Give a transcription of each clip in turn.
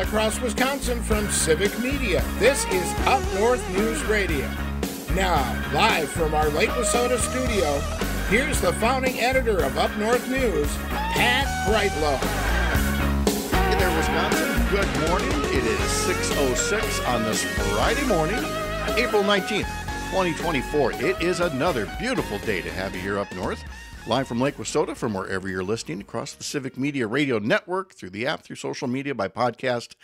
across Wisconsin from Civic Media. This is Up North News Radio. Now, live from our Lake Wissota studio, here's the founding editor of Up North News, Pat Kreitlow. Hey there, Wisconsin. Good morning. It is 6.06 on this Friday morning, April 19th, 2024. It is another beautiful day to have you here up north. Live from Lake Wissota, from wherever you're listening, across the Civic Media Radio Network, through the app, through social media, by podcast.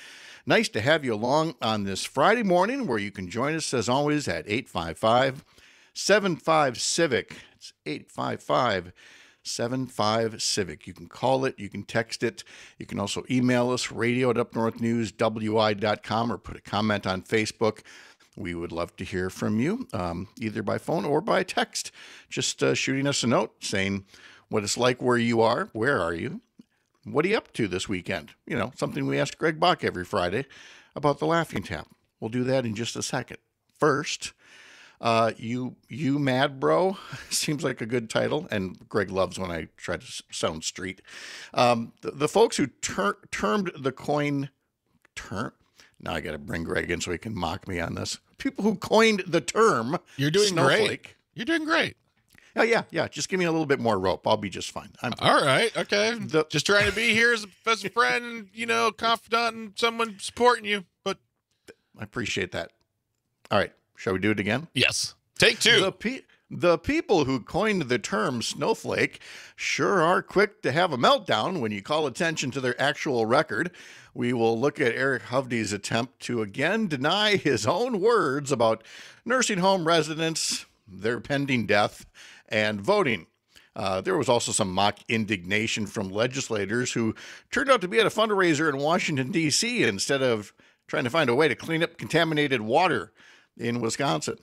Nice to have you along on this Friday morning where you can join us, as always, at 855 75 Civic. It's 855 75 Civic. You can call it, you can text it, you can also email us, radio at upnorthnewswi.com, or put a comment on Facebook. We would love to hear from you, um, either by phone or by text. Just uh, shooting us a note saying what it's like where you are. Where are you? What are you up to this weekend? You know, something we ask Greg Bach every Friday about the Laughing Tap. We'll do that in just a second. First, uh, you you mad bro seems like a good title, and Greg loves when I try to sound street. Um, the, the folks who ter- termed the coin term. Now I got to bring Greg in so he can mock me on this. People who coined the term. You're doing snowflake. great. You're doing great. Oh yeah, yeah. Just give me a little bit more rope. I'll be just fine. I'm All right. Okay. The- Just trying to be here as a, as a friend you know, confidant and someone supporting you. But I appreciate that. All right, shall we do it again? yes, take two. The pe- the people who coined the term snowflake sure are quick to have a meltdown when you call attention to their actual record. We will look at Eric Hovde's attempt to again deny his own words about nursing home residents, their pending death, and voting. Uh, there was also some mock indignation from legislators who turned out to be at a fundraiser in Washington, D.C., instead of trying to find a way to clean up contaminated water in Wisconsin.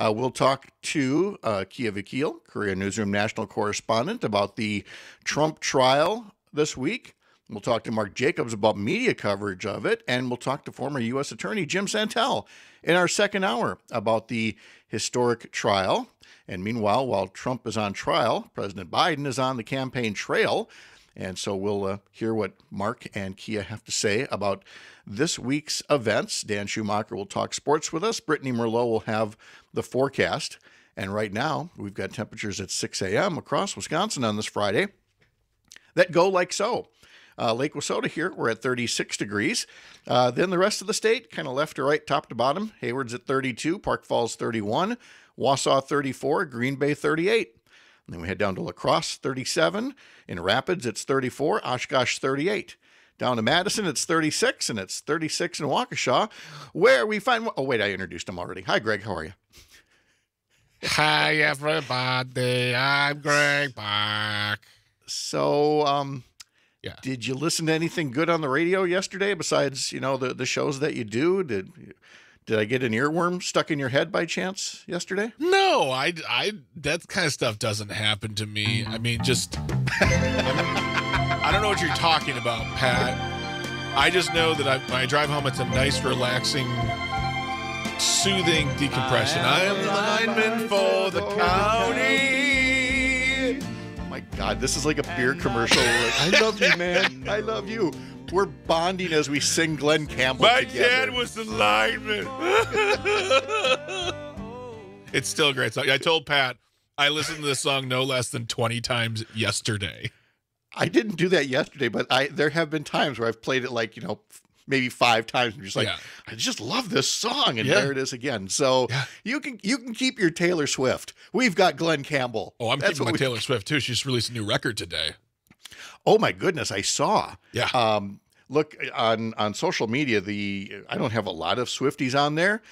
Uh, we'll talk to uh, Keya Vakil, Courier Newsroom national correspondent, about the Trump trial this week. We'll talk to Mark Jacobs about media coverage of it, and we'll talk to former U.S. Attorney Jim Santelle in our second hour about the historic trial. And meanwhile, while Trump is on trial, President Biden is on the campaign trail. And so we'll uh, hear what Mark and Keya have to say about this week's events. Dan Schumacher will talk sports with us. Brittany Merlot will have the forecast. And right now, we've got temperatures at 6 a.m. across Wisconsin on this Friday that go like so. Uh, Lake Wissota here, we're at 36 degrees. Uh, then the rest of the state, kind of left to right, top to bottom. Hayward's at 32, Park Falls 31, Wausau 34, Green Bay 38. And then we head down to La Crosse 37. In Rapids, it's 34, Oshkosh 38. Down to Madison, it's 36, and it's 36 in Waukesha, where we find. Oh, wait, I introduced him already. Hi, Greg. How are you? Hi, everybody. I'm Greg Bach. So, um, Yeah. Did you listen to anything good on the radio yesterday besides, you know, the, the shows that you do? Did did I get an earworm stuck in your head by chance yesterday? No, I, I, that kind of stuff doesn't happen to me. I mean, just, I don't know what you're talking about, Pat. I just know that I, when I drive home, it's a nice, relaxing, soothing decompression. I am the lineman for the county. Oh my God, this is like a beer commercial. I love you, man. I love you. We're bonding as we sing Glen Campbell My together. dad was the lineman. it's still a great song. I told Pat I listened to this song no less than 20 times yesterday. I didn't do that yesterday, but I there have been times where I've played it like you know maybe five times. and just like Yeah. I just love this song, and Yeah. there it is again. So Yeah. you can you can keep your Taylor Swift. We've got Glen Campbell. Oh, I'm That's keeping my we- Taylor Swift too. She just released a new record today. Oh my goodness, I saw. Yeah. Um, look on on social media. The I don't have a lot of Swifties on there,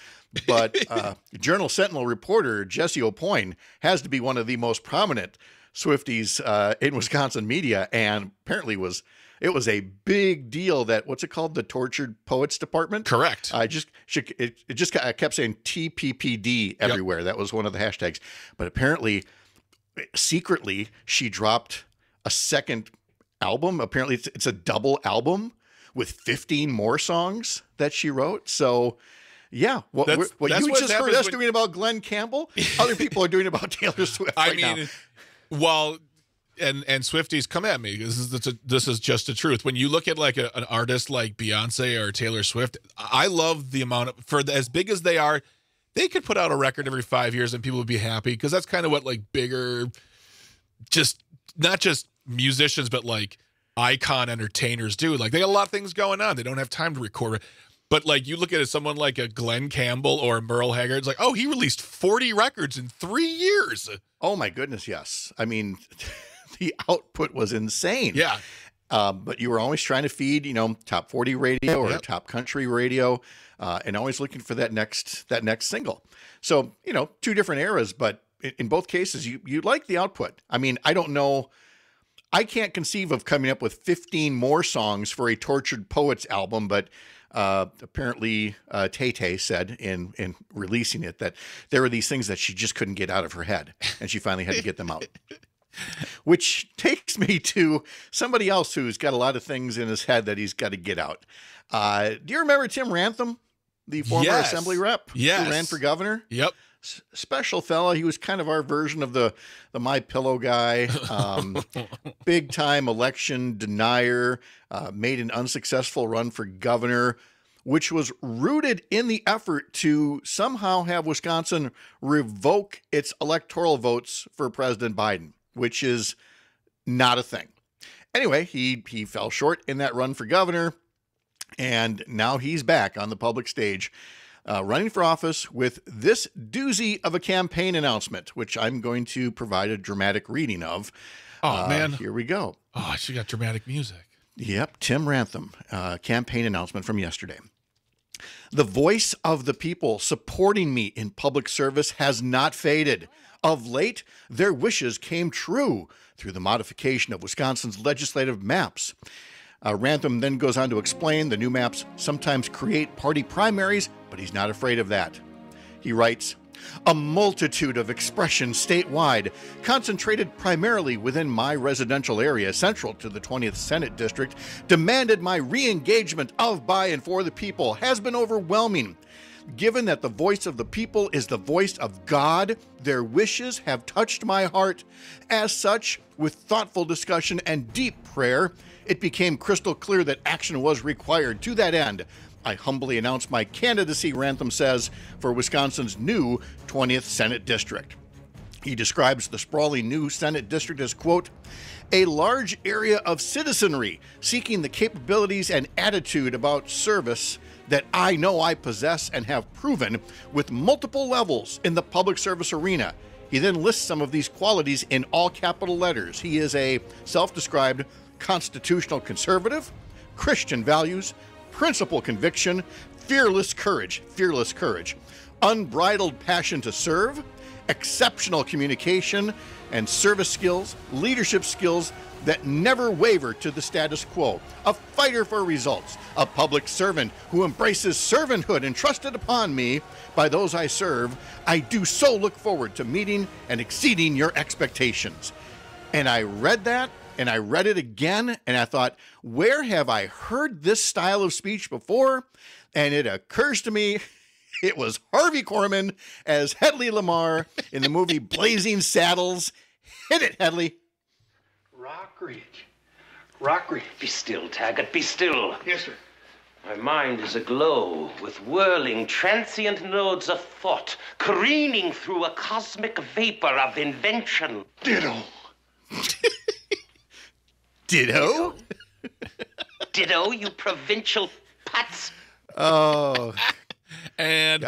but uh, Journal Sentinel reporter Jessie Opoien has to be one of the most prominent Swifties uh, in Wisconsin media, and apparently was it was a big deal that what's it called the Tortured Poets Department. Correct. I just it, it just I kept saying TPPD everywhere. That was one of the hashtags. But apparently, secretly, she dropped a second album. Apparently, it's, it's a double album with 15 more songs that she wrote. So, yeah, what, That's- what that's you what just heard us when- doing about Glen Campbell, other people are doing about Taylor Swift. I right now. mean, while and and Swifties come at me. This is this is, this is just the truth. When you look at like a, an artist like Beyonce or Taylor Swift, I love the amount of for the, as big as they are, they could put out a record every five years and people would be happy because that's kind of what like bigger, just not just musicians but like icon entertainers do. Like they got a lot of things going on. They don't have time to record. But like you look at it, someone like a Glen Campbell or Merle Haggard, it's like, oh, he released 40 records in three years. Oh my goodness, yes. I mean, the output was insane. Yeah. Um, but you were always trying to feed, you know, top 40 radio or Yep. top country radio, uh, and always looking for that next that next single. So you know, two different eras, but in, in both cases, you you like the output. I mean, I don't know. I can't conceive of coming up with 15 more songs for a Tortured Poets album, but uh, apparently uh, Tay Tay said in in releasing it that there were these things that she just couldn't get out of her head, and she finally had to get them out. Which takes me to somebody else who's got a lot of things in his head that he's got to get out. Uh, do you remember Tim Ramthun, the former Yes. assembly rep Yes. who ran for governor? Yep. S- special fella. He was kind of our version of the the My Pillow guy. Um, big time election denier. Uh, made an unsuccessful run for governor, which was rooted in the effort to somehow have Wisconsin revoke its electoral votes for President Biden, which is not a thing. Anyway, he he fell short in that run for governor, and now he's back on the public stage uh, running for office with this doozy of a campaign announcement, which I'm going to provide a dramatic reading of. Oh Uh, man. here we go. Oh, she got dramatic music. Yep, Tim Ramthun, uh, campaign announcement from yesterday. The voice of the people supporting me in public service has not faded. Of late, their wishes came true through the modification of Wisconsin's legislative maps. Uh, Ramthun then goes on to explain the new maps sometimes create party primaries, but he's not afraid of that. He writes, a multitude of expressions statewide, concentrated primarily within my residential area central to the 20th Senate District, demanded my re engagement of, by, and for the people has been overwhelming. Given that the voice of the people is the voice of God, their wishes have touched my heart. As such, with thoughtful discussion and deep prayer, it became crystal clear that action was required. To that end, I humbly announce my candidacy, Ramthun says, for Wisconsin's new 20th Senate District. He describes the sprawling new Senate district as, quote, a large area of citizenry seeking the capabilities and attitude about service that I know I possess and have proven with multiple levels in the public service arena. He then lists some of these qualities in all capital letters. He is a self described constitutional conservative, Christian values, principle conviction, fearless courage, fearless courage, unbridled passion to serve, exceptional communication and service skills, leadership skills that never waver to the status quo, a fighter for results, a public servant who embraces servanthood entrusted upon me by those I serve. I do so look forward to meeting and exceeding your expectations. And I read that and I read it again and I thought, where have I heard this style of speech before? And it occurs to me it was Harvey Korman as Hedley Lamar in the movie Blazing Saddles. Hit it, Hedley. Rockridge. Rockridge. Be still, Taggart, be still. Yes, sir. My mind is aglow with whirling, transient nodes of thought, careening through a cosmic vapor of invention. Ditto. Ditto. Ditto, you provincial putz. Oh, And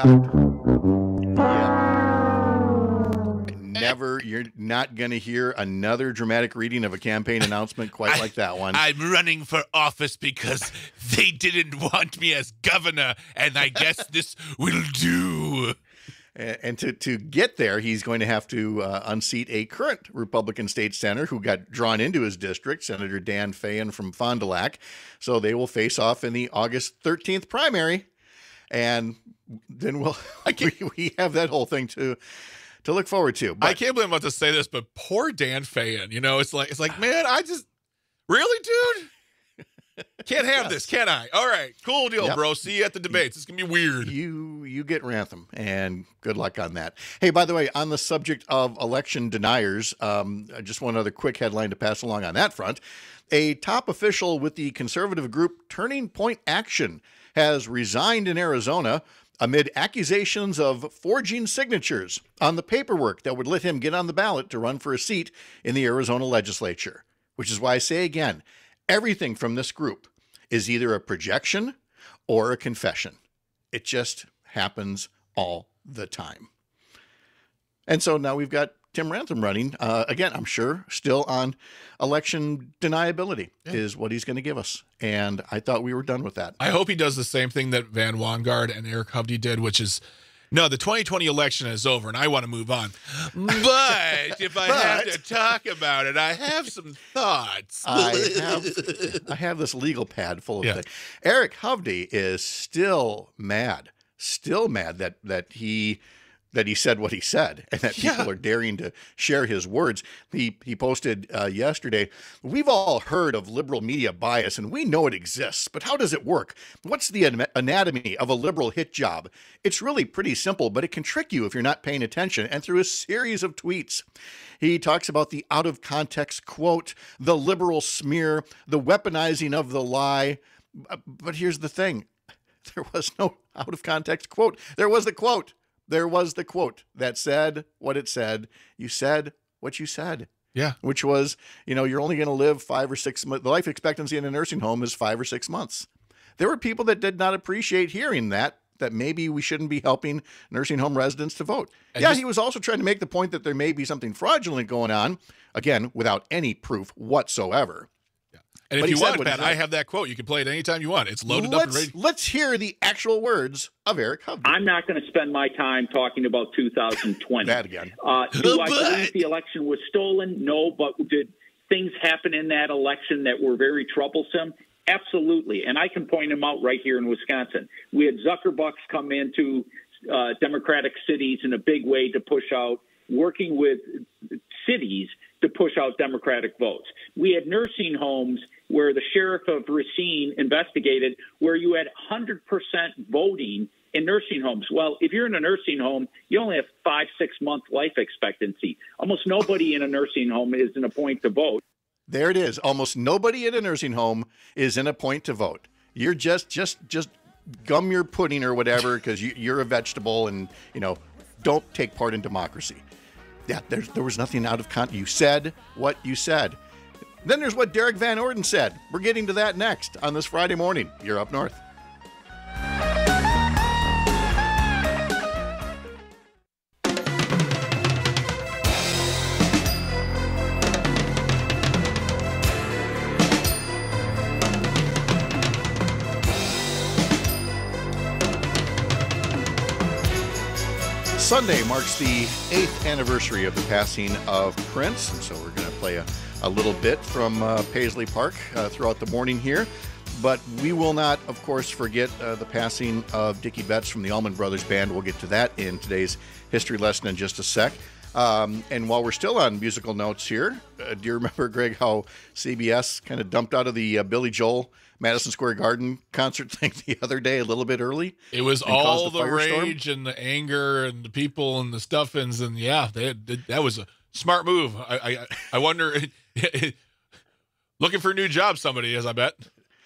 never. You're not going to hear another dramatic reading of a campaign announcement quite like that one. I'm running for office because they didn't want me as governor, and I guess this will do. And to, to get there, he's going to have to uh, unseat a current Republican state senator who got drawn into his district, Senator Dan Feyen from Fond du Lac. So they will face off in the August 13th primary. And then we'll we, we have that whole thing to to look forward to. I can't believe I'm about to say this, but poor Dan Feyen. You know, it's like it's like, man, I just really, dude. Can't have this, can I? All right, cool deal, Yep. bro. See you at the debates. It's gonna be weird. You you get Ramthun, and good luck on that. Hey, by the way, on the subject of election deniers, um, just one other quick headline to pass along on that front. A top official with the conservative group Turning Point Action has resigned in Arizona amid accusations of forging signatures on the paperwork that would let him get on the ballot to run for a seat in the Arizona legislature. Which is why I say again, everything from this group is either a projection or a confession. It just happens all the time. And so now we've got Tim Ramthun running. Uh, again, I'm sure still on election deniability is what he's going to give us. And I thought we were done with that. I hope he does the same thing that Van Wanggaard and Eric Hovde did, which is no, the 2020 election is over and I want to move on. But if I have to talk about it, I have some thoughts. I have I have this legal pad full of Yeah. things. Eric Hovde is still mad, still mad that that he that he said what he said and that people Yeah. are daring to share his words. He he posted uh, yesterday. We've all heard of liberal media bias and we know it exists, but how does it work? What's the anatomy of a liberal hit job? It's really pretty simple, but it can trick you if you're not paying attention. And through a series of tweets, he talks about the out of context quote, the liberal smear, the weaponizing of the lie. But here's the thing there was no out of context quote. There was the quote. There was the quote that said what it said. You said what you said, Yeah. which was, you know, you're only going to live five or six months. The life expectancy in a nursing home is five or six months. There were people that did not appreciate hearing that. That maybe we shouldn't be helping nursing home residents to vote. And yeah, just- he was also trying to make the point that there may be something fraudulent going on, again, without any proof whatsoever. And if But he you want, what he Pat. I have that quote. You can play it anytime you want. It's loaded up and let's, ready. let's hear the actual words of Eric Hovde. I'm not going to spend my time talking about 2020. That again. Uh, do I believe the election was stolen? No, but did things happen in that election that were very troublesome? Absolutely, and I can point them out right here in Wisconsin. We had Zuckerbucks come into uh, Democratic cities in a big way to push out, working with cities to push out Democratic votes. We had nursing homes where the sheriff of Racine investigated where you had 100% voting in nursing homes. Well, if you're in a nursing home, you only have five, six month life expectancy. Almost nobody in a nursing home is in a point to vote. There it is. Almost nobody in a nursing home is in a point to vote. You're just just just gum your pudding or whatever because you, you're a vegetable and you know don't take part in democracy. Yeah, there was nothing out of context. You said what you said. Then there's what Derrick Van Orden said. We're getting to that next on this Friday morning. You're up north. Sunday marks the eighth anniversary of the passing of Prince, and so we're going to play a, a little bit from uh, Paisley Park uh, throughout the morning here. But we will not, of course, forget uh, the passing of Dickie Betts from the Allman Brothers Band. We'll get to that in today's history lesson in just a sec. Um, and while we're still on musical notes here, uh, do you remember, Greg, how CBS kind of dumped out of the uh, Billy Joel Madison Square Garden concert thing the other day a little bit early? It was all a the rage and the anger and the people and the stuffings and yeah, they, they- that was a smart move. I I, I wonder, looking for a new job, somebody is. I bet.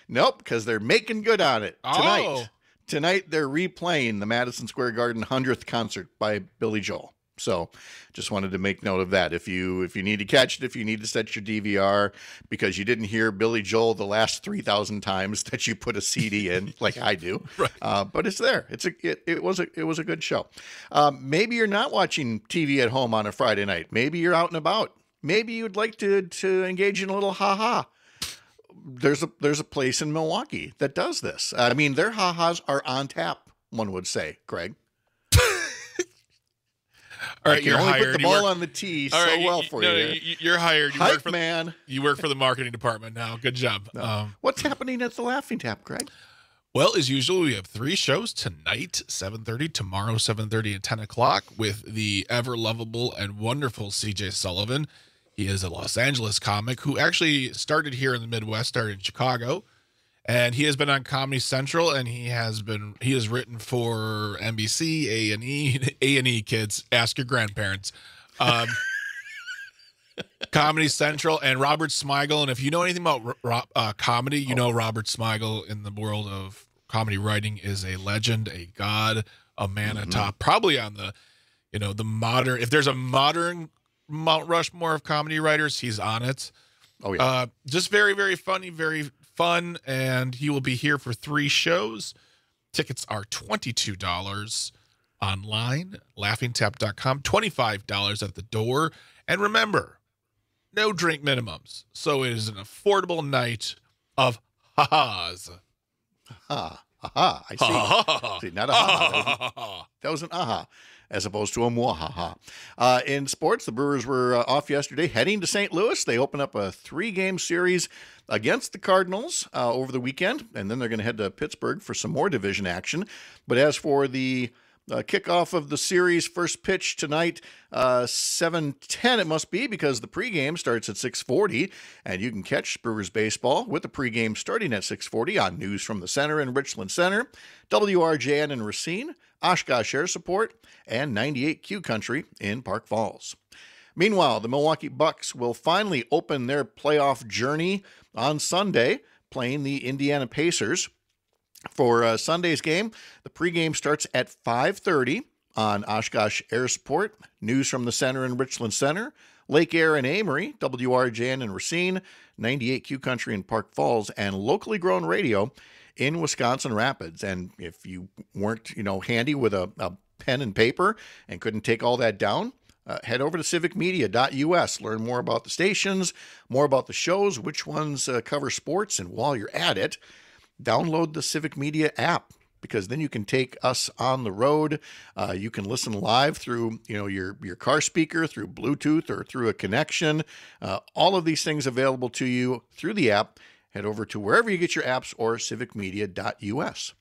Nope, because they're making good on it tonight. Oh. Tonight they're replaying the Madison Square Garden 100th concert by Billy Joel. So, just wanted to make note of that. If you if you need to catch it, if you need to set your DVR because you didn't hear Billy Joel the last 3,000 times that you put a CD in, like I do, Right. uh, but it's there. It's a it, it was a it was a good show. Um, maybe you're not watching TV at home on a Friday night. Maybe you're out and about. Maybe you'd like to to engage in a little ha ha there's a there's a place in Milwaukee that does this. I mean, their ha-has are on tap. One would say, Greg. All right, you're only hired. put the ball work- on the tee so right, well you- for no, you. no, you- You're hired. You Hype work for the, man. you work for the marketing department now. Good job. Um, What's happening at the Laughing Tap, Greg? Well, as usual, we have three shows tonight, 7.30, tomorrow, 7.30 and 10 o'clock with the ever lovable and wonderful CJ Sullivan. He is a Los Angeles comic who actually started here in the Midwest, started in Chicago, and he has been on Comedy Central, and he has been he has written for NBC, A and E, A and E. Kids, ask your grandparents. Um, Comedy Central and Robert Smigel, and if you know anything about uh, comedy, you know Robert Smigel in the world of comedy writing is a legend, a god, a man mm-hmm. atop, probably on the you know the modern. If there's a modern Mount Rushmore of comedy writers, he's on it. Oh yeah, uh, just very very funny, very fun, and he will be here for three shows. Tickets are $22 online, laughingtap.com, $25 at the door. And remember, no drink minimums. So it is an affordable night of ha-has. Ha, ha, ha. I see. Ha-ha. see not a ha. That was an aha as opposed to a mwahaha. Uh, in sports, the Brewers were uh, off yesterday, heading to St. Louis. They open up a three game series against the Cardinals uh, over the weekend, and then they're going to head to Pittsburgh for some more division action. But as for the uh, kickoff of the series, first pitch tonight, uh, 7:10 it must be because the pregame starts at 6:40, and you can catch Brewers baseball with the pregame starting at 6:40 on News from the Center in Richland Center, WRJN in Racine, Oshkosh Air Support, and 98Q Country in Park Falls. Meanwhile, the Milwaukee Bucks will finally open their playoff journey on Sunday, playing the Indiana Pacers. For uh, Sunday's game, the pregame starts at 5:30 on Oshkosh Air Support. News from the center in Richland Center, Lake Air and Amery, WRJN in Racine, 98Q Country in Park Falls, and locally grown radio in Wisconsin Rapids. And if you weren't, you know, handy with a, a pen and paper and couldn't take all that down, uh, head over to civicmedia.us. Learn more about the stations, more about the shows, which ones uh, cover sports, and while you're at it, download the Civic Media app because then you can take us on the road. Uh, you can listen live through you know your your car speaker, through Bluetooth, or through a connection. Uh, all of these things available to you through the app. Head over to wherever you get your apps or civicmedia.us.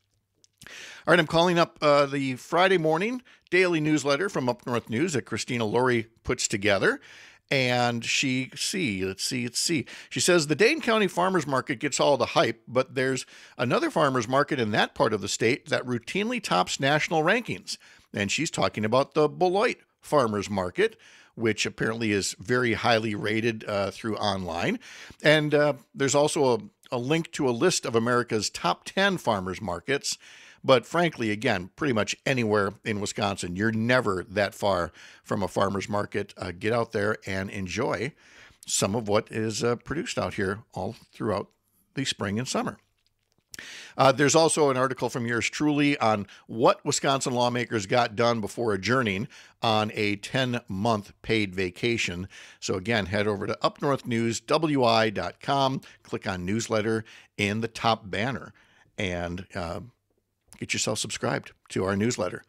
All right, I'm calling up uh, the Friday morning daily newsletter from Up North News that Christina Laurie puts together. And she, see, let's see, let's see. She says the Dane County Farmers Market gets all the hype, but there's another farmers market in that part of the state that routinely tops national rankings. And she's talking about the Beloit Farmers Market, which apparently is very highly rated uh, through online. And uh, there's also a, a link to a list of America's top 10 farmers markets. But frankly, again, pretty much anywhere in Wisconsin, you're never that far from a farmer's market. Uh, get out there and enjoy some of what is uh, produced out here all throughout the spring and summer. Uh, there's also an article from yours truly on what Wisconsin lawmakers got done before adjourning on a 10 month paid vacation. So, again, head over to upnorthnewswi.com, click on newsletter in the top banner, and uh, get yourself subscribed to our newsletter.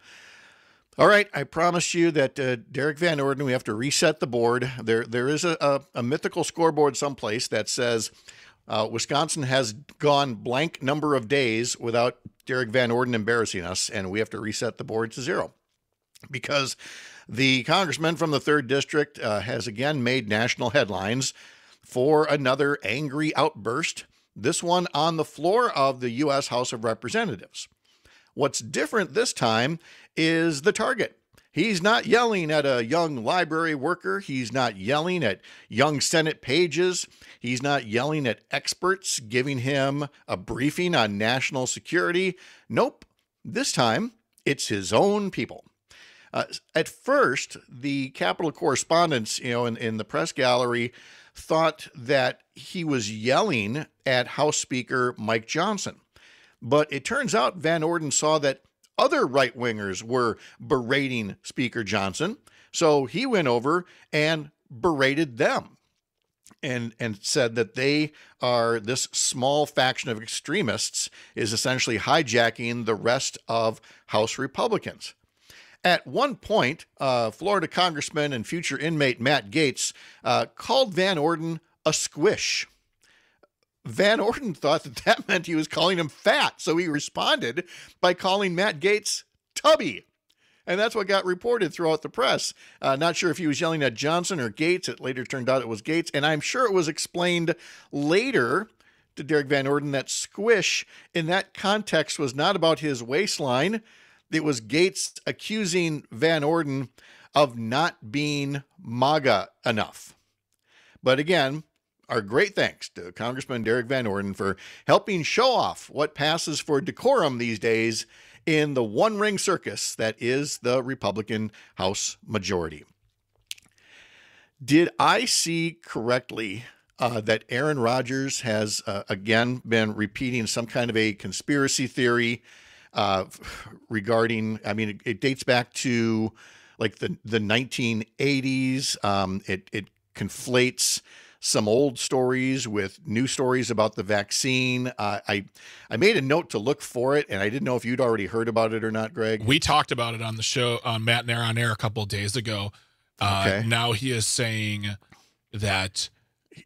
All right, I promised you that uh, Derrick Van Orden, we have to reset the board. There, there is a, a, a mythical scoreboard someplace that says uh, Wisconsin has gone blank number of days without Derrick Van Orden embarrassing us, and we have to reset the board to zero because the congressman from the third district uh, has again made national headlines for another angry outburst. This one on the floor of the U.S. House of Representatives. What's different this time is the target. He's not yelling at a young library worker. He's not yelling at young Senate pages. He's not yelling at experts giving him a briefing on national security. Nope. This time, it's his own people. Uh, at first, the Capitol correspondents, you know, in, in the press gallery, thought that he was yelling at House Speaker Mike Johnson. But it turns out Van Orden saw that other right wingers were berating Speaker Johnson. So he went over and berated them and, and said that they are this small faction of extremists is essentially hijacking the rest of House Republicans. At one point, uh, Florida Congressman and future inmate Matt Gaetz uh, called Van Orden a squish. Van Orden thought that that meant he was calling him fat. So he responded by calling Matt Gaetz tubby. And that's what got reported throughout the press. Uh, not sure if he was yelling at Johnson or Gaetz. It later turned out it was Gaetz. And I'm sure it was explained later to Derrick Van Orden that squish in that context was not about his waistline. It was Gaetz accusing Van Orden of not being MAGA enough. But again, our great thanks to Congressman Derrick Van Orden for helping show off what passes for decorum these days in the one ring circus that is the Republican House majority. Did I see correctly uh, that Aaron Rodgers has uh, again been repeating some kind of a conspiracy theory uh, regarding? I mean, it, it, dates back to like the the 1980s. Um, it it conflates some old stories with new stories about the vaccine. Uh, I I made a note to look for it, and I didn't know if you'd already heard about it or not, Greg. We talked about it on the show on Matt and Air on Air a couple days ago. Uh, okay. Now he is saying that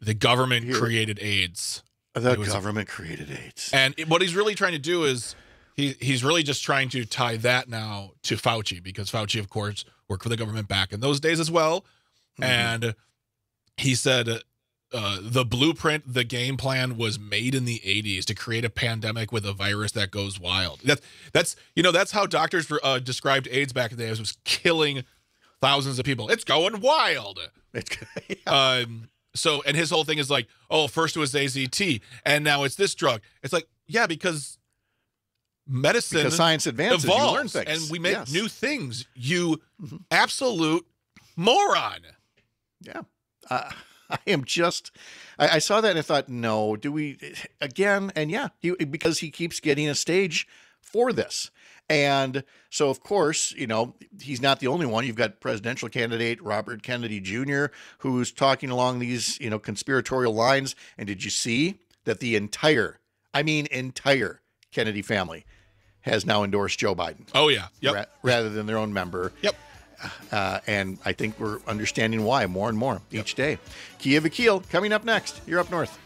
the government Here. created AIDS. The government created AIDS, and what he's really trying to do is he he's really just trying to tie that now to Fauci because Fauci, of course, worked for the government back in those days as well, mm-hmm. and he said uh, the blueprint, the game plan was made in the 80s to create a pandemic with a virus that goes wild. That's that's you know that's how doctors uh, described AIDS back in the day. It was killing thousands of people. It's going wild. It's yeah. um, so and his whole thing is like, oh, first it was AZT and now it's this drug. It's like, yeah, because medicine because science advances, evolves, and we make yes. new things. You mm-hmm. absolute moron. Yeah. Uh, I am just, I, I, saw that and I thought, no, do we again? And yeah, he, because he keeps getting a stage for this. And so, of course, you know, he's not the only one. You've got presidential candidate Robert Kennedy Jr., who's talking along these, you know, conspiratorial lines. And did you see that the entire, I mean, entire Kennedy family has now endorsed Joe Biden? Oh, yeah. Yep. Ra- rather than their own member. Yep. Uh, and I think we're understanding why more and more yep. each day. Keya Vakil coming up next. You're up north.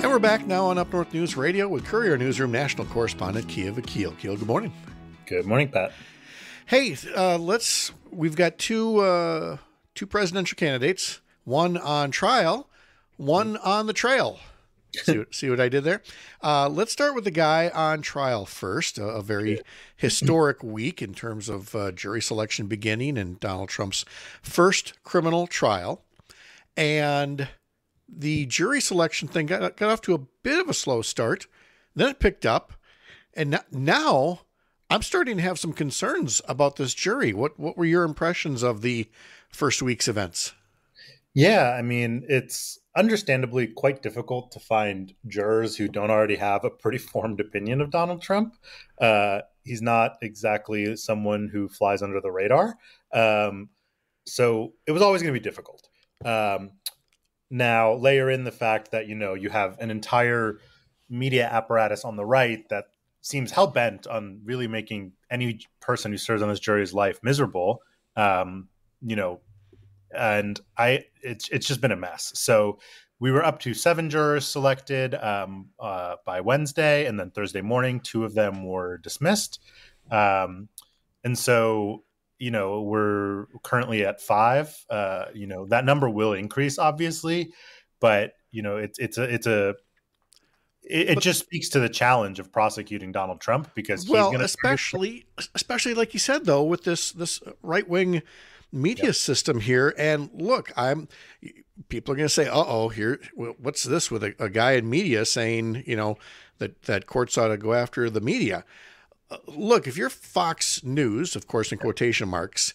And we're back now on Up North News Radio with Courier Newsroom national correspondent Keya Vakil. Keel, good morning. Good morning, Pat. Hey, uh, let's. We've got two uh, two presidential candidates. One on trial, one on the trail. see, what, see what I did there? Uh, let's start with the guy on trial first. A, a very historic week in terms of uh, jury selection beginning and Donald Trump's first criminal trial. And the jury selection thing got, got off to a bit of a slow start. Then it picked up. And now I'm starting to have some concerns about this jury. What what were your impressions of the first week's events? Yeah, I mean, it's understandably quite difficult to find jurors who don't already have a pretty formed opinion of Donald Trump. Uh, he's not exactly someone who flies under the radar. Um, so it was always going to be difficult. Um, now, layer in the fact that, you know, you have an entire media apparatus on the right that seems hell bent on really making any person who serves on this jury's life miserable. Um, you know, and I it's it's just been a mess. So we were up to seven jurors selected um, uh, by Wednesday, and then Thursday morning, two of them were dismissed. Um, and so, you know, we're currently at five. Uh, you know, that number will increase, obviously, but you know, it's it's a it's a it, it just speaks to the challenge of prosecuting Donald Trump because well, especially especially like you said though with this this right wing media yep. system here. And look, I'm people are going to say, "Uh oh, here, what's this with a, a, guy in media saying you know that that courts ought to go after the media." Uh, look, if you're Fox News, of course, in quotation marks,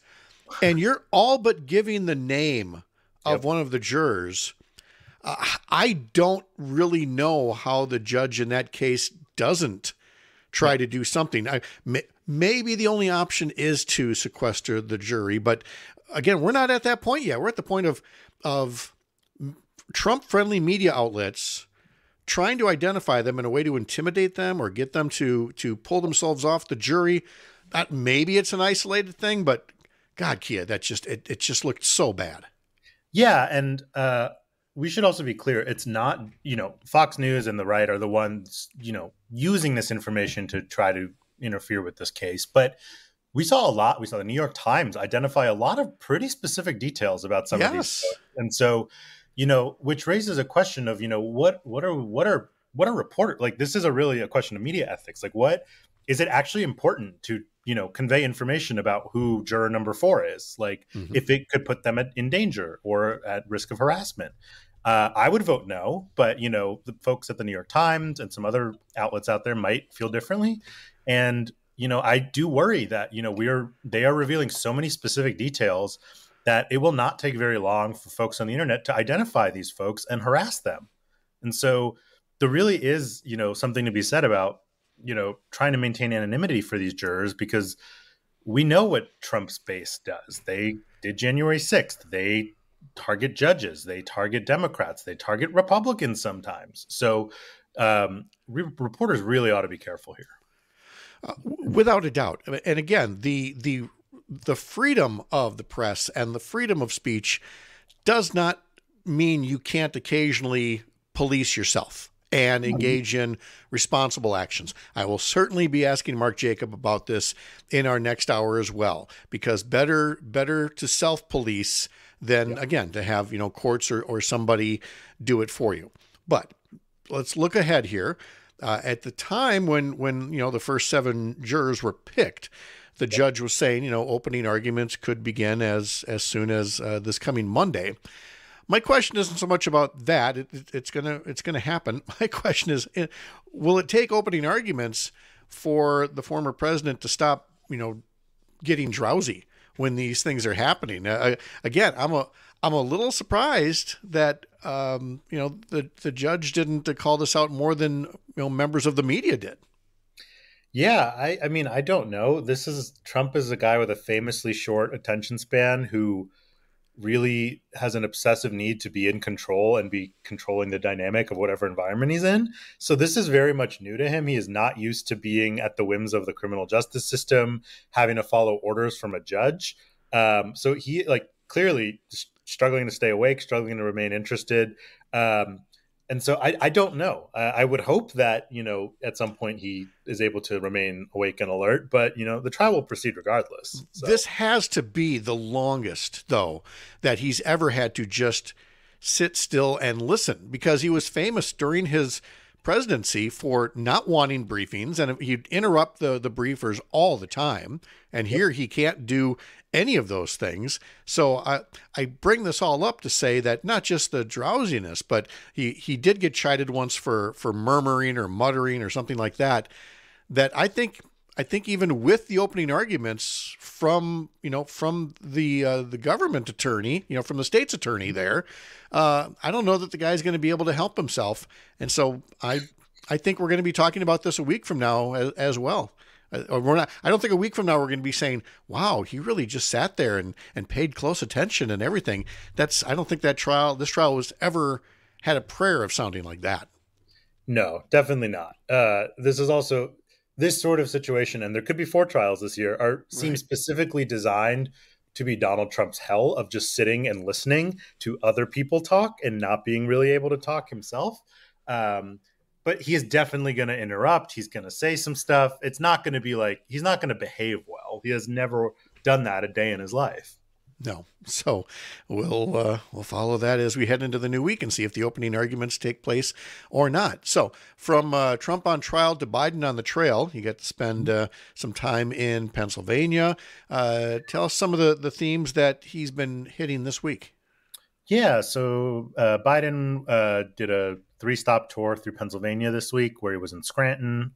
and you're all but giving the name of yep. one of the jurors uh, I don't really know how the judge in that case doesn't try to do something. Maybe the only option is to sequester the jury, but again, we're not at that point yet. We're at the point of of Trump friendly media outlets trying to identify them in a way to intimidate them or get them to to pull themselves off the jury. That maybe it's an isolated thing, but God, Keya, that just it, it just looked so bad. Yeah, and uh, we should also be clear it's not you know fox news and the right are the ones you know using this information to try to interfere with this case but we saw a lot we saw the new york times identify a lot of pretty specific details about some Yes. of these folks. and so you know which raises a question of you know what what are what are what are reporter like this is a really a question of media ethics like what is it actually important to you know convey information about who juror number four is like Mhm. if it could put them at, in danger or at risk of harassment. Uh, i would vote no but you know the folks at the new york times and some other outlets out there might feel differently. And you know i do worry that you know we're they are revealing so many specific details that it will not take very long for folks on the internet to identify these folks and harass them. And so there really is you know something to be said about you know trying to maintain anonymity for these jurors because we know what Trump's base does. They did January 6th. They target judges, they target Democrats, they target Republicans sometimes. So um, re- reporters really ought to be careful here. Uh, without a doubt. And again, the the the freedom of the press and the freedom of speech does not mean you can't occasionally police yourself and engage in responsible actions. I will certainly be asking Mark Jacob about this in our next hour as well, because better better to self police than again to have you know courts or, or somebody do it for you. But let's look ahead here. Uh, at the time when when you know the first seven jurors were picked, the judge was saying you know opening arguments could begin as as soon as uh, this coming Monday. My question isn't so much about that; it, it, it's gonna it's gonna happen. My question is, eh, will it take opening arguments for the former president to stop you know getting drowsy when these things are happening? Uh, again, I'm a I'm a little surprised that um, you know the the judge didn't call this out more than you know members of the media did. Yeah, I, I mean, I don't know. This is Trump is a guy with a famously short attention span who really has an obsessive need to be in control and be controlling the dynamic of whatever environment he's in. So this is very much new to him. He is not used to being at the whims of the criminal justice system, having to follow orders from a judge. Um, so he like clearly struggling to stay awake, struggling to remain interested. Um, and so I, I don't know. I, would hope that you know at some point he is able to remain awake and alert, but you know the trial will proceed regardless. So. This has to be the longest, though, that he's ever had to just sit still and listen because he was famous during his presidency for not wanting briefings and he'd interrupt the, the briefers all the time. And here he can't do any of those things. So I, I bring this all up to say that not just the drowsiness, but he, he did get chided once for, for murmuring or muttering or something like that. That I think I think even with the opening arguments from you know from the uh, the government attorney, you know from the state's attorney there, uh, I don't know that the guy's going to be able to help himself, and so I I think we're going to be talking about this a week from now as, as well. Uh, we're not. I don't think a week from now we're going to be saying, "Wow, he really just sat there and and paid close attention and everything." That's I don't think that trial this trial was ever had a prayer of sounding like that. No, definitely not. Uh, this is also this sort of situation, and there could be four trials this year, are seem specifically designed to be Donald Trump's hell of just sitting and listening to other people talk and not being really able to talk himself. Um, but he is definitely going to interrupt. He's going to say some stuff. It's not going to be like he's not going to behave well. He has never done that a day in his life. No. So we'll uh, we'll follow that as we head into the new week and see if the opening arguments take place or not. So from uh, Trump on trial to Biden on the trail, you get to spend uh, some time in Pennsylvania. Uh, tell us some of the, the themes that he's been hitting this week. Yeah, so uh, Biden uh, did a three-stop tour through Pennsylvania this week, where he was in Scranton,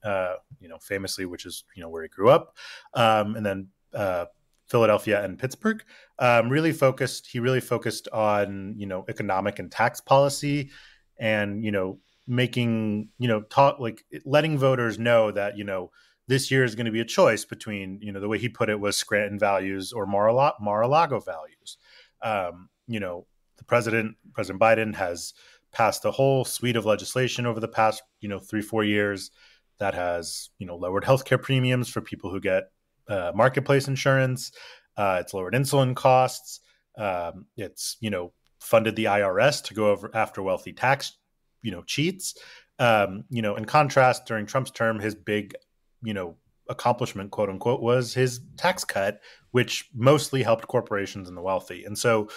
you know, famously, which is you know where he grew up, um, and then uh, Philadelphia and Pittsburgh. Um, really focused. He really focused on you know economic and tax policy, and you know making you know talk like letting voters know that you know this year is going to be a choice between you know the way he put it was Scranton values or Mar-a-Lago, values. Um, you know the president, President Biden, has passed a whole suite of legislation over the past, you know, three four years that has, you know, lowered healthcare premiums for people who get uh, marketplace insurance. Uh, it's lowered insulin costs. Um, it's you know funded the IRS to go over after wealthy tax, you know, cheats. Um, you know, in contrast, during Trump's term, his big, you know, accomplishment, quote unquote, was his tax cut, which mostly helped corporations and the wealthy. And so,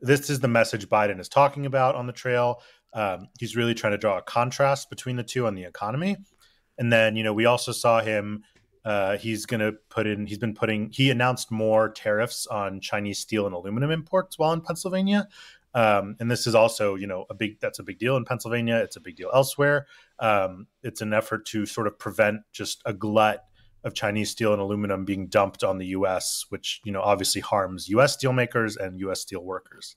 this is the message Biden is talking about on the trail. Um, he's really trying to draw a contrast between the two on the economy. And then, you know, we also saw him. Uh, he's going to put in. He's been putting. He announced more tariffs on Chinese steel and aluminum imports while in Pennsylvania. Um, and this is also, you know, a big. That's a big deal in Pennsylvania. It's a big deal elsewhere. Um, it's an effort to sort of prevent just a glut of Chinese steel and aluminum being dumped on the U.S., which you know obviously harms U.S. steelmakers and U.S. steel workers.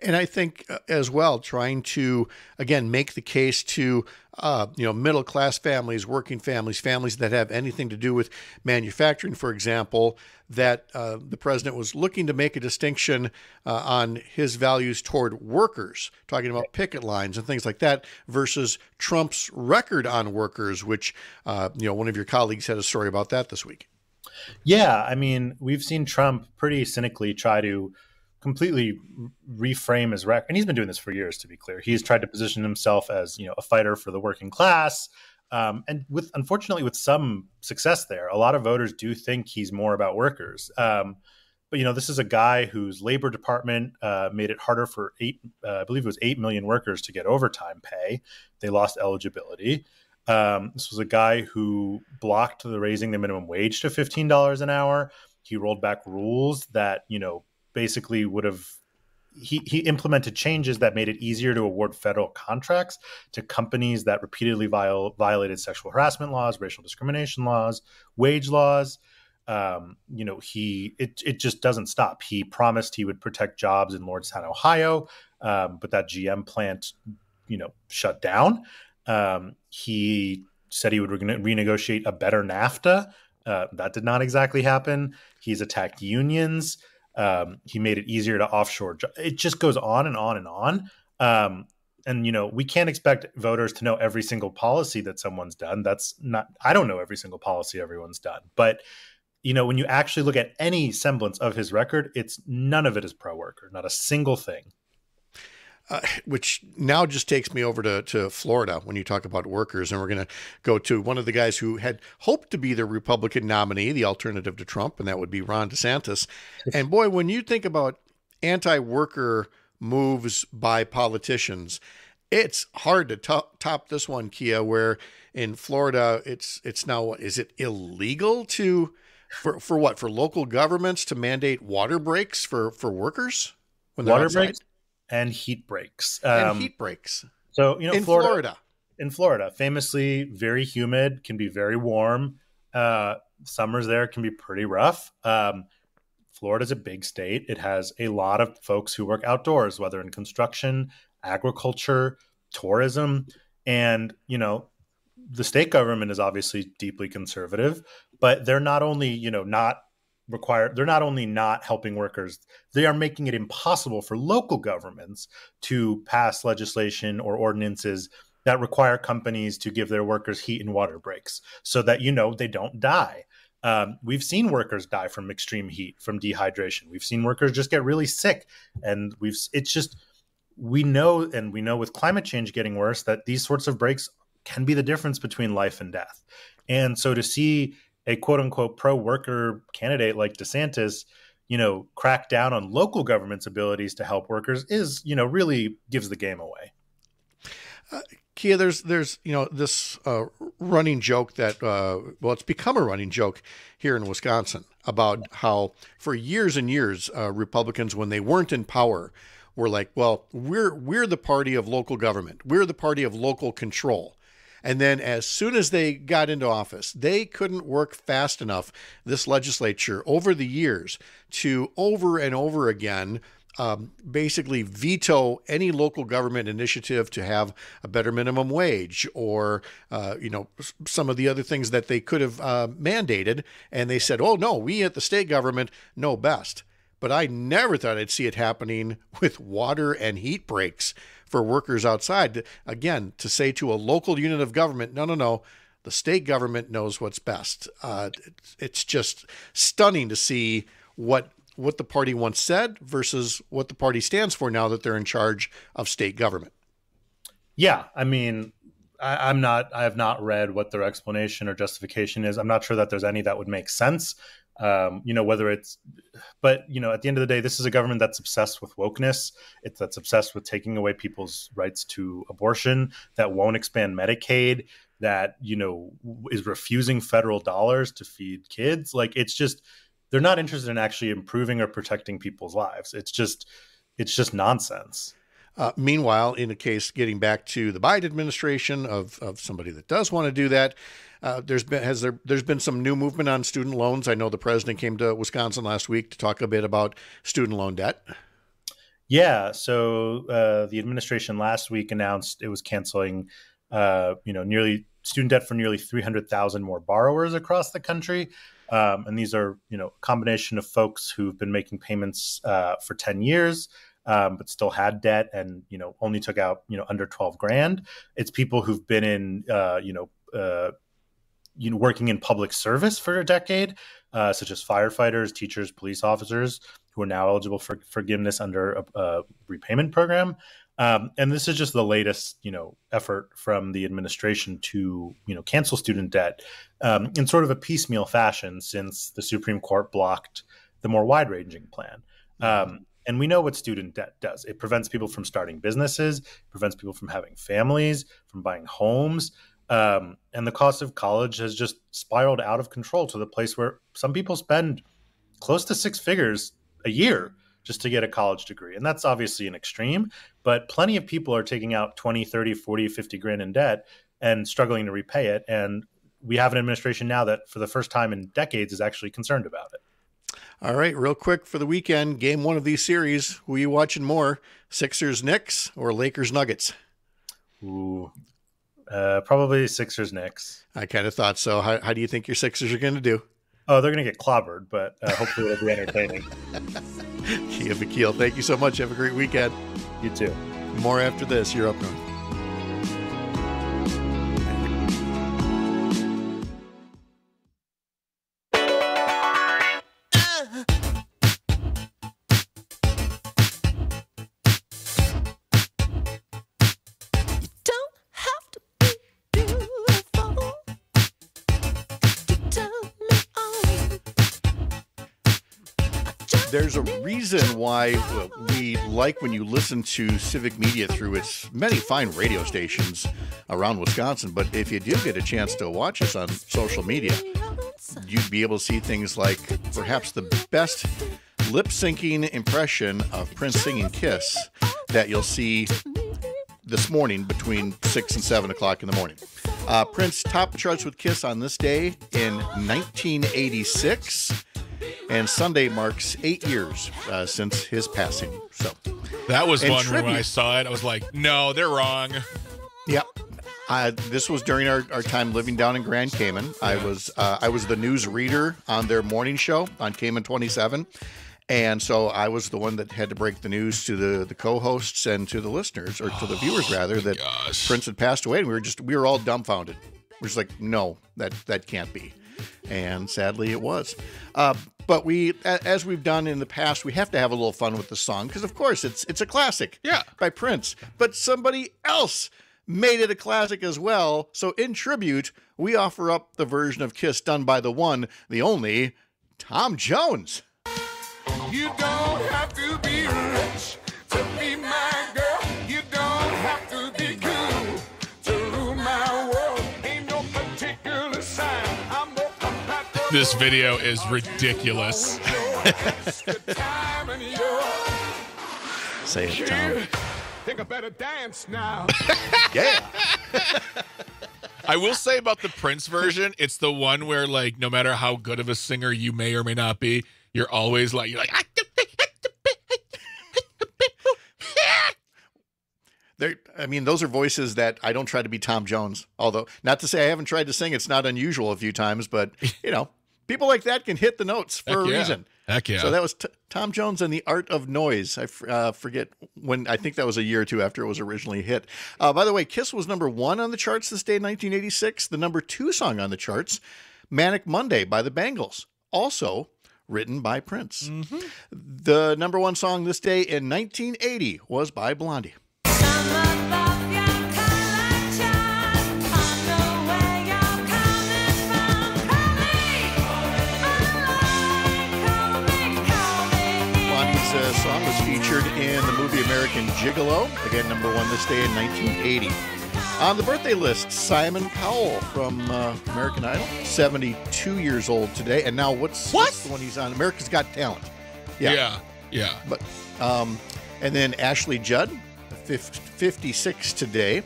And I think uh, as well, trying to again make the case to uh, you know middle class families, working families, families that have anything to do with manufacturing, for example, that uh, the president was looking to make a distinction uh, on his values toward workers, talking about picket lines and things like that, versus Trump's record on workers, which uh, you know one of your colleagues had a story about that this week. Yeah, I mean, we've seen Trump pretty cynically try to completely reframe his record. And he's been doing this for years, to be clear. He's tried to position himself as you know a fighter for the working class, um, and with unfortunately with some success there. A lot of voters do think he's more about workers. Um, but you know, this is a guy whose labor department uh, made it harder for eight, uh, I believe it was eight million workers to get overtime pay. They lost eligibility. Um, this was a guy who blocked the raising the minimum wage to fifteen dollars an hour. He rolled back rules that you know basically would have he, he implemented changes that made it easier to award federal contracts to companies that repeatedly viol, violated sexual harassment laws, racial discrimination laws, wage laws. Um, you know, he it it just doesn't stop. He promised he would protect jobs in Lordstown, Ohio, um, but that GM plant, you know, shut down. Um, he said he would re- renegotiate a better NAFTA. Uh, that did not exactly happen. He's attacked unions. Um, he made it easier to offshore. It just goes on and on and on. Um, and you know, we can't expect voters to know every single policy that someone's done. That's not. I don't know every single policy everyone's done, but you know, when you actually look at any semblance of his record, it's none of it is pro worker, not a single thing uh, which now just takes me over to, to Florida when you talk about workers. And we're going to go to one of the guys who had hoped to be the Republican nominee, the alternative to Trump, and that would be Ron DeSantis. And boy, when you think about anti worker moves by politicians, it's hard to top, top this one, Keya, where in Florida, it's it's now, is it illegal to, for, for what, for local governments to mandate water breaks for, for workers? When water breaks? And heat breaks. Um, and heat breaks. So you know, in Florida, Florida, in Florida, famously very humid, can be very warm. Uh, summers there can be pretty rough. Um, Florida's a big state. It has a lot of folks who work outdoors, whether in construction, agriculture, tourism, and you know, the state government is obviously deeply conservative, but they're not only you know not require they're not only not helping workers they are making it impossible for local governments to pass legislation or ordinances that require companies to give their workers heat and water breaks so that you know they don't die. Um, we've seen workers die from extreme heat from dehydration. We've seen workers just get really sick. And we've it's just we know and we know with climate change getting worse that these sorts of breaks can be the difference between life and death. And so to see a quote unquote pro worker candidate like DeSantis, you know, crack down on local government's abilities to help workers is, you know, really gives the game away. Uh, Keya, there's there's you know this uh, running joke that uh, well, it's become a running joke here in Wisconsin about how for years and years uh, Republicans, when they weren't in power, were like, well, we're we're the party of local government, we're the party of local control, and then as soon as they got into office, they couldn't work fast enough, this legislature, over the years, to over and over again um, basically veto any local government initiative to have a better minimum wage or uh, you know some of the other things that they could have uh, mandated. And they said oh no we at the state government know best. But i never thought i'd see it happening with water and heat breaks for workers outside. Again, to say to a local unit of government, no, no, no, the state government knows what's best. Uh, it's just stunning to see what what the party once said versus what the party stands for now that they're in charge of state government. Yeah, I mean, I, am not. I have not read what their explanation or justification is. I'm not sure that there's any that would make sense. Um, you know, whether it's, but you know, at the end of the day, this is a government that's obsessed with wokeness. It's that's obsessed with taking away people's rights to abortion. That won't expand Medicaid. That you know is refusing federal dollars to feed kids. Like it's just they're not interested in actually improving or protecting people's lives. It's just it's just nonsense. Uh, meanwhile, in a case getting back to the Biden administration of, of somebody that does want to do that, uh, there's been has there there's been some new movement on student loans. I know the president came to Wisconsin last week to talk a bit about student loan debt. Yeah, so uh, the administration last week announced it was canceling, uh, you know, nearly student debt for nearly 300,000 more borrowers across the country. Um, and these are, you know, a combination of folks who've been making payments uh, for 10 years, um, but still had debt and, you know, only took out, you know, under 12 grand. It's people who've been in, uh, you know, uh, you know, working in public service for a decade, uh, such as firefighters, teachers, police officers, who are now eligible for forgiveness under a, a repayment program. Um, and this is just the latest, you know, effort from the administration to, you know, cancel student debt um, in sort of a piecemeal fashion since the Supreme Court blocked the more wide-ranging plan. Um, and we know what student debt does. It prevents people from starting businesses, prevents people from having families, from buying homes. Um, and the cost of college has just spiraled out of control to the place where some people spend close to six figures a year just to get a college degree. And that's obviously an extreme, but plenty of people are taking out 20, 30, 40, 50 grand in debt and struggling to repay it. And we have an administration now that, for the first time in decades, is actually concerned about it. All right, real quick for the weekend, game one of these series. Who are you watching more? Sixers Knicks or Lakers Nuggets? Ooh, uh, probably Sixers Knicks. I kind of thought so. How, how do you think your Sixers are going to do? Oh, they're going to get clobbered, but uh, hopefully it'll be entertaining. Keya Vakil, thank you so much. Have a great weekend. You too. More after this. You're up north. Why we like when you listen to civic media through its many fine radio stations around Wisconsin. But if you do get a chance to watch us on social media, you'd be able to see things like perhaps the best lip syncing impression of Prince singing Kiss that you'll see this morning between 6 and 7 o'clock in the morning. Uh, Prince topped charts with Kiss on this day in 1986 and Sunday marks eight years uh, since his passing. So that was one tribute, when I saw it. I was like, no, they're wrong. Yep. Uh, this was during our, our time living down in Grand Cayman. I was uh, I was the news reader on their morning show on Cayman 27. And so I was the one that had to break the news to the, the co-hosts and to the listeners, or to the viewers rather, that gosh. Prince had passed away. And we were just we were all dumbfounded. We're just like, no, that that can't be. And sadly, it was. Uh, but we, as we've done in the past, we have to have a little fun with the song because, of course, it's it's a classic. Yeah. By Prince, but somebody else made it a classic as well. So in tribute, we offer up the version of Kiss done by the one, the only, Tom Jones. You don't have to be rich This video is ridiculous. Say it, Tom. Think I better dance now. yeah. I will say about the Prince version, it's the one where like no matter how good of a singer you may or may not be, you're always like you're like There, I mean, those are voices that I don't try to be Tom Jones. Although, not to say I haven't tried to sing; it's not unusual a few times. But you know, people like that can hit the notes for Heck a yeah. reason. Heck yeah. So that was t- Tom Jones and the Art of Noise. I f- uh, forget when. I think that was a year or two after it was originally hit. Uh, by the way, Kiss was number one on the charts this day in 1986. The number two song on the charts, "Manic Monday" by the Bangles, also written by Prince. The number one song this day in 1980 was by Blondie. Was featured in the movie American Gigolo, again number one this day in 1980. On the birthday list, Simon Cowell from uh, American Idol, 72 years old today. And now what's, What? what's the one he's on? America's Got Talent. Yeah. Yeah. But um, and then Ashley Judd, 56 today.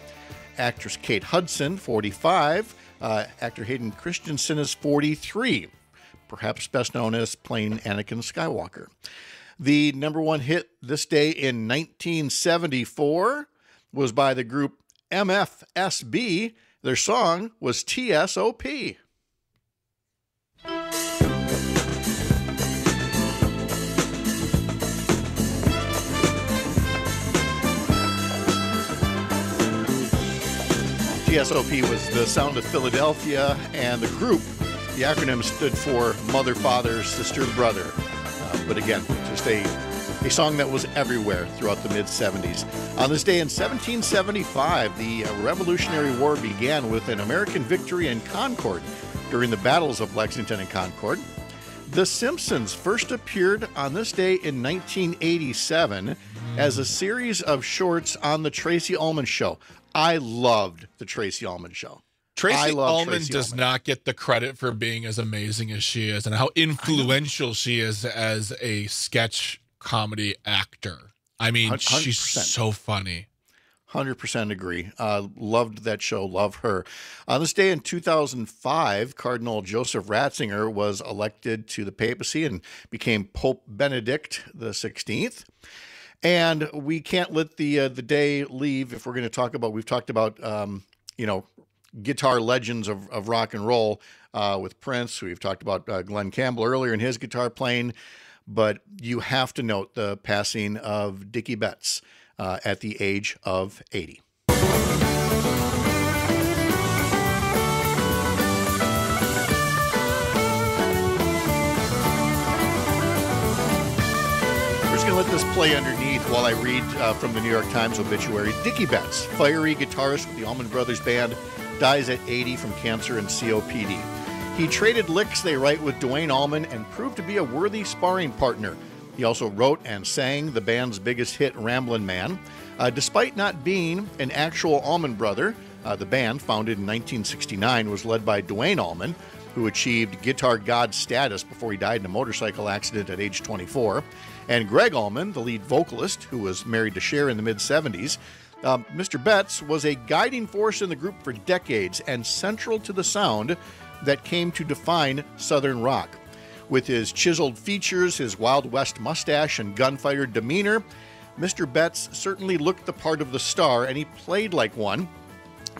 Actress Kate Hudson, 45. Uh, actor Hayden Christensen is 43. Perhaps best known as playing Anakin Skywalker. The number one hit this day in 1974 was by the group MFSB. Their song was TSOP. TSOP was the sound of Philadelphia, and the group, the acronym stood for Mother, Father, Sister, Brother. Uh, but again, just a, a song that was everywhere throughout the mid 70s. On this day in 1775, the uh, Revolutionary War began with an American victory in Concord during the battles of Lexington and Concord. The Simpsons first appeared on this day in 1987 as a series of shorts on the Tracey Ullman Show. I loved the Tracey Ullman Show. Tracey love Ullman Tracey does Ullman. not get the credit for being as amazing as she is and how influential she is as a sketch comedy actor. I mean, she's 100%. so funny. 100% agree. Uh, loved that show. Love her. On this day in 2005, Cardinal Joseph Ratzinger was elected to the papacy and became Pope Benedict the 16th. And we can't let the uh, the day leave if we're going to talk about. We've talked about um, you know guitar legends of, of rock and roll uh, with Prince. We've talked about uh, Glen Campbell earlier in his guitar playing, but you have to note the passing of Dickey Betts uh, at the age of 80. We're just going to let this play underneath while I read uh, from the New York Times obituary. Dickey Betts, fiery guitarist with the Allman Brothers Band, dies at 80 from cancer and COPD. He traded licks, they write, with Duane Allman and proved to be a worthy sparring partner. He also wrote and sang the band's biggest hit, Ramblin' Man. Uh, despite not being an actual Allman brother, uh, the band, founded in 1969, was led by Duane Allman, who achieved guitar god status before he died in a motorcycle accident at age 24. And Gregg Allman, the lead vocalist, who was married to Cher in the mid 70s. Um, Mr. Betts was a guiding force in the group for decades and central to the sound that came to define Southern rock. With his chiseled features, his Wild West mustache, and gunfighter demeanor, Mr. Betts certainly looked the part of the star and he played like one.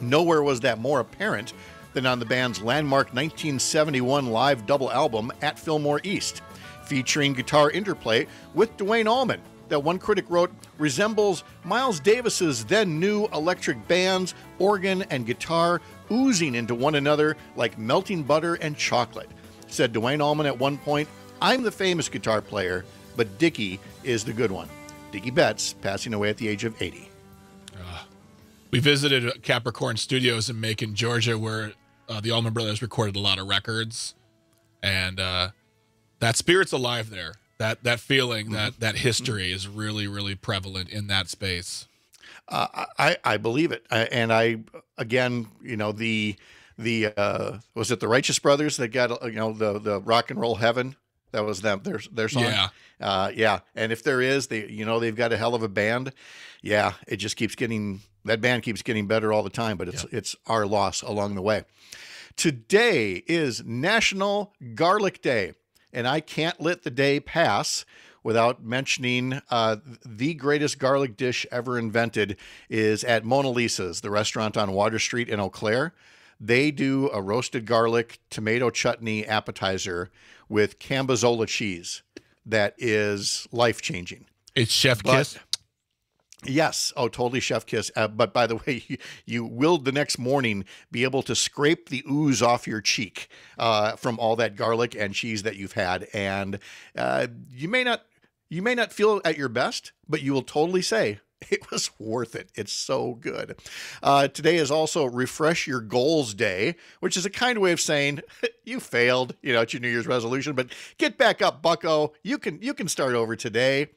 Nowhere was that more apparent than on the band's landmark 1971 live double album at Fillmore East, featuring guitar interplay with Duane Allman, that one critic wrote resembles Miles Davis's then new electric bands, organ and guitar oozing into one another like melting butter and chocolate. Said Duane Allman at one point, I'm the famous guitar player, but Dickey is the good one. Dickey Betts passing away at the age of 80. We visited Capricorn Studios in Macon, Georgia, where uh, the Allman Brothers recorded a lot of records, and uh, that spirit's alive there. That that feeling, that that history is really really prevalent in that space. Uh, I I believe it, I, and I again, you know the the uh, was it the Righteous Brothers that got you know the the Rock and Roll Heaven that was them their their song. Yeah. uh, yeah. And if there is, they you know they've got a hell of a band. Yeah, it just keeps getting that band keeps getting better all the time, but it's it's our loss along the way. Today is National Garlic Day, and I can't let the day pass without mentioning uh, the greatest garlic dish ever invented is at Mona Lisa's, the restaurant on Water Street in Eau Claire. They do a roasted garlic tomato chutney appetizer with Cambozola cheese that is life changing. It's Chef But- Kiss. Yes. Oh, totally chef kiss. Uh, but by the way, you, will the next morning be able to scrape the ooze off your cheek uh, from all that garlic and cheese that you've had, and uh, you may not you may not feel at your best, but you will totally say it was worth it. It's so good. Uh, today is also Refresh Your Goals Day, which is a kind of way of saying you failed. You know, it's your New Year's resolution, but get back up, Bucko. You can you can start over today.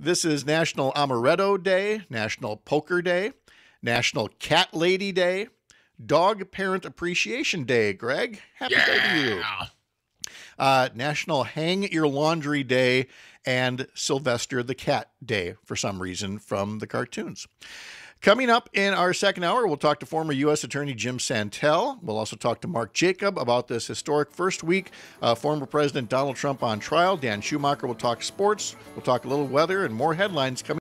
This is National Amaretto Day, National Poker Day, National Cat Lady Day, Dog Parent Appreciation Day. Greg, happy yeah. day to you. Uh, National Hang Your Laundry Day and Sylvester the Cat Day for some reason from the cartoons. Coming up in our second hour, we'll talk to former U.S. Attorney Jim Santelle. We'll also talk to Mark Jacob about this historic first week. Uh, former President Donald Trump on trial. Dan Schumacher will talk sports. We'll talk a little weather and more headlines coming.